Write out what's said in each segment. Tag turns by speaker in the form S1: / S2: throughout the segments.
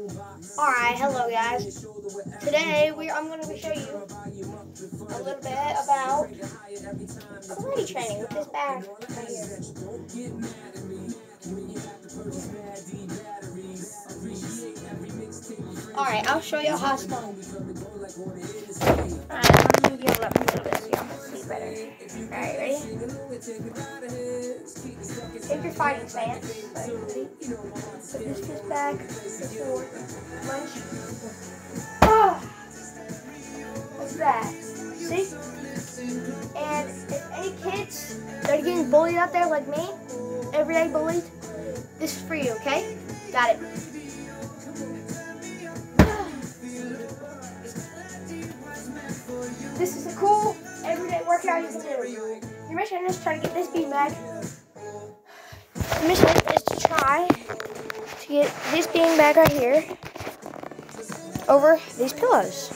S1: Alright, hello guys. Today we I'm going to show you a little bit about karate training with this bag right here. Alright, I'll show you how it's done. Alright, let me give it up a little bit so. Alright, ready? Take your fighting. Ready? Put this fist back, forward, lunge. Ah! What's that? See? And if any kids that are getting bullied out there like me, everyday bullied, this is for you, okay? Got it. You can do. Your mission is to try to get this beanbag. Your mission is to try to get this beanbag right here over these pillows.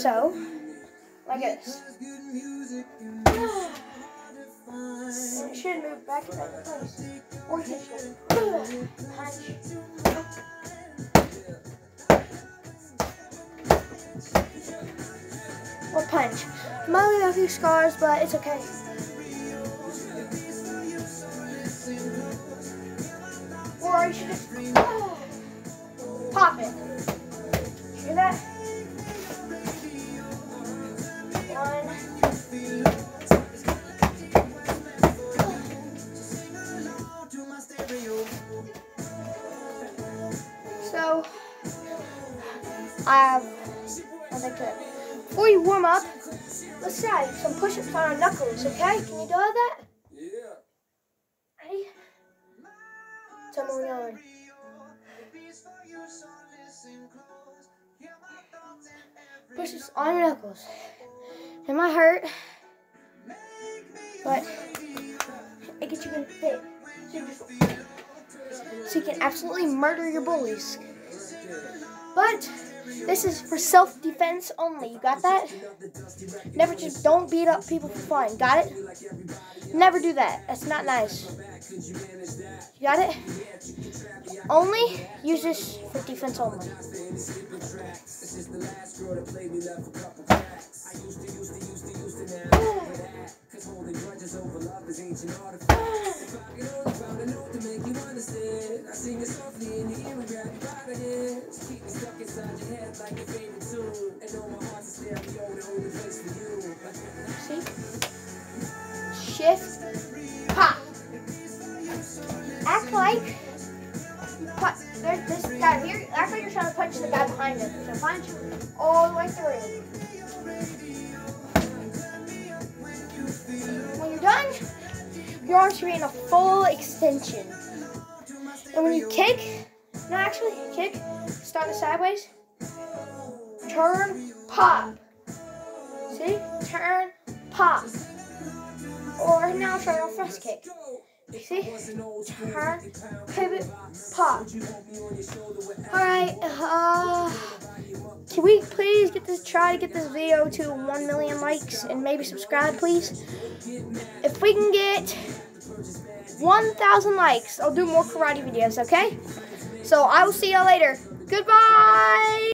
S1: So, like this. And it should move back into place. Or can just punch. Punch. Might leave a few scars, but it's okay. Or you should just oh, pop it. See that? One. So, I have, think that before you warm up, let's try some push-ups on our knuckles, okay? Can you do all that?
S2: Yeah.
S1: Ready? When you're. Push-ups on your knuckles. It might hurt, but it gets you in fit. So you can absolutely murder your bullies. But this is for self-defense only. You got that? Never just don't beat up people for fun. Got it? Never do that. That's not nice. You got it? Only use this for defense only. Shift, pop. Act like. There's this guy here. Act like you're trying to punch the guy behind him. So punch all the way through. When you're done, your arms should be in a full extension. And when you kick, no, actually, kick, start it sideways, turn, pop. See? Turn, pop. Or now try our first kick. See? Turn, pivot, pop. Alright, uh, can we please get this, try to get this video to 1 million likes and maybe subscribe, please? If we can get 1,000 likes, I'll do more karate videos, okay? So I will see y'all later. Goodbye!